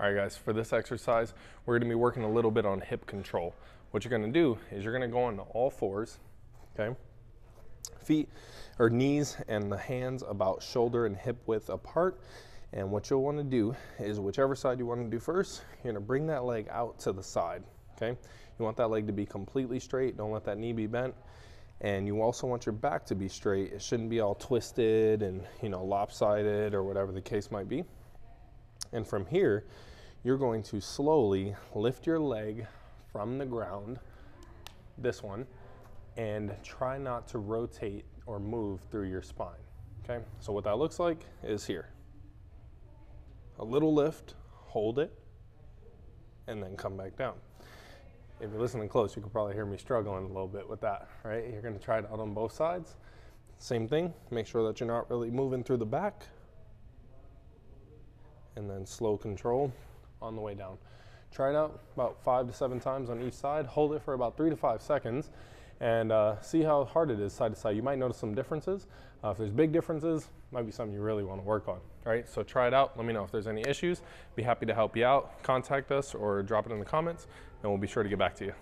All right, guys, for this exercise, we're gonna be working a little bit on hip control. What you're gonna do is you're gonna go on all fours, okay? Feet or knees and the hands about shoulder and hip width apart. And what you'll wanna do is whichever side you wanna do first, you're gonna bring that leg out to the side, okay? You want that leg to be completely straight. Don't let that knee be bent. And you also want your back to be straight. It shouldn't be all twisted and, you know, lopsided or whatever the case might be. And from here, you're going to slowly lift your leg from the ground, this one, and try not to rotate or move through your spine. Okay, so what that looks like is here. A little lift, hold it, and then come back down. If you're listening close, you can probably hear me struggling a little bit with that, right? You're gonna try it out on both sides. Same thing, make sure that you're not really moving through the back. And then slow control on the way down. Try it out about five to seven times on each side. Hold it for about three to five seconds and uh, see how hard it is side to side. You might notice some differences. Uh, if there's big differences, might be something you really want to work on. All right, so try it out. Let me know if there's any issues. Be happy to help you out. Contact us or drop it in the comments, and we'll be sure to get back to you.